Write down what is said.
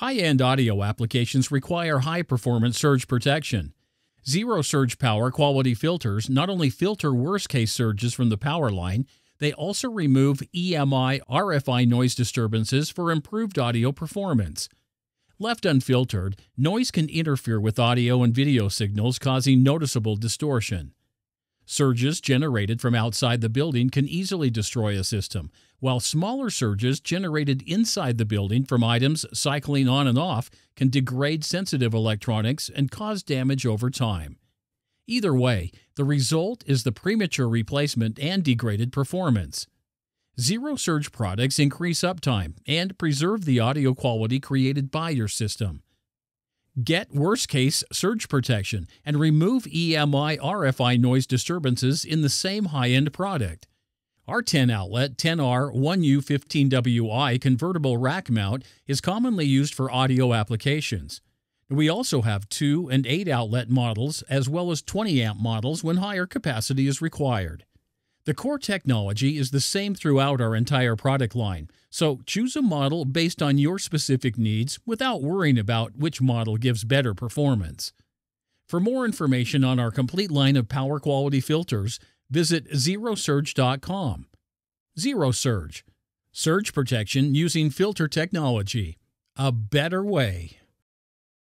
High end audio applications require high performance surge protection. Zero surge power quality filters not only filter worst case surges from the power line, they also remove EMI RFI noise disturbances for improved audio performance. Left unfiltered, noise can interfere with audio and video signals, causing noticeable distortion. Surges generated from outside the building can easily destroy a system, while smaller surges generated inside the building from items cycling on and off can degrade sensitive electronics and cause damage over time. Either way, the result is the premature replacement and degraded performance. Zero surge products increase uptime and preserve the audio quality created by your system. Get worst case surge protection and remove EMI RFI noise disturbances in the same high end product. Our 10 outlet 10R 1U15WI convertible rack mount is commonly used for audio applications. We also have 2 and 8 outlet models as well as 20 amp models when higher capacity is required. The core technology is the same throughout our entire product line, so choose a model based on your specific needs without worrying about which model gives better performance. For more information on our complete line of power quality filters, visit zerosurge.com. Zero Surge. Surge protection using filter technology. A better way.